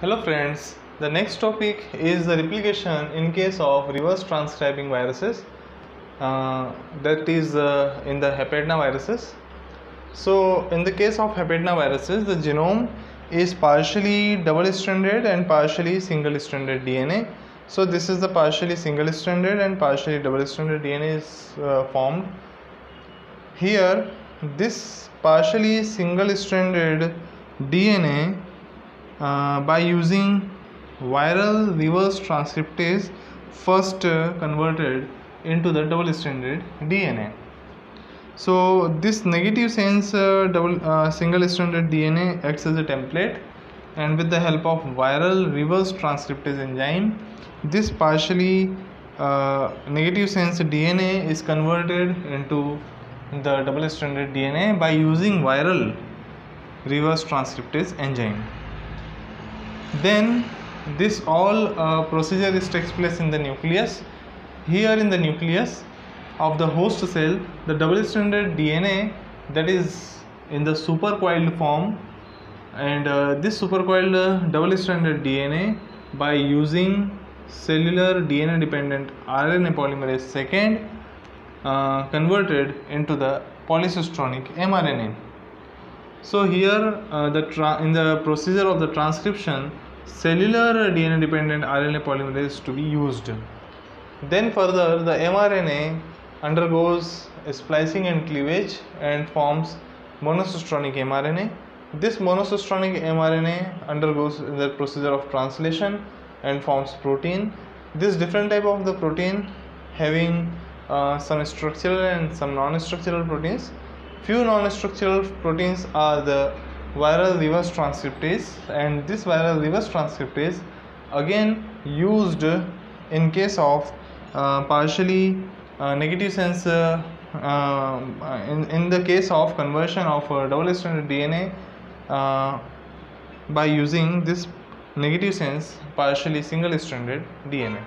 Hello friends, the next topic is the replication in case of reverse transcribing viruses uh, that is uh, in the Hepadna viruses. So in the case of Hepadna viruses the genome is partially double stranded and partially single stranded DNA. So this is the partially single stranded and partially double stranded DNA is uh, formed. Here this partially single stranded DNA uh, by using viral reverse transcriptase first uh, converted into the double stranded DNA. So this negative sense uh, double uh, single stranded DNA acts as a template and with the help of viral reverse transcriptase enzyme this partially uh, negative sense DNA is converted into the double stranded DNA by using viral reverse transcriptase enzyme then this all uh, procedure is takes place in the nucleus. Here in the nucleus of the host cell the double stranded dna that is in the supercoiled form and uh, this supercoiled uh, double stranded dna by using cellular dna dependent rna polymerase second uh, converted into the polycistronic mrna so here uh, the tra- in the procedure of the transcription cellular DNA dependent RNA polymerase to be used. Then further the mRNA undergoes splicing and cleavage and forms monocistronic mRNA. This monocistronic mRNA undergoes the procedure of translation and forms protein. This different type of the protein having uh, some structural and some non-structural proteins few non-structural proteins are the viral reverse transcriptase and this viral reverse transcriptase again used in case of uh, partially uh, negative sense uh, in, in the case of conversion of double stranded DNA uh, by using this negative sense partially single stranded DNA.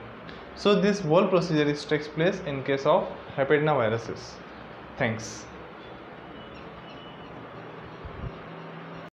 So this whole procedure is takes place in case of Hepadna viruses. Thanks.